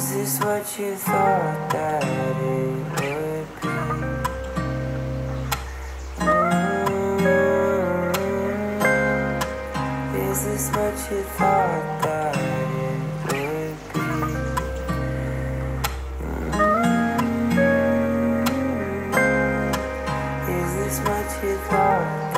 Is this what you thought that it would be? Mm-hmm. Is this what you thought that it would be? Mm-hmm. Is this what you thought?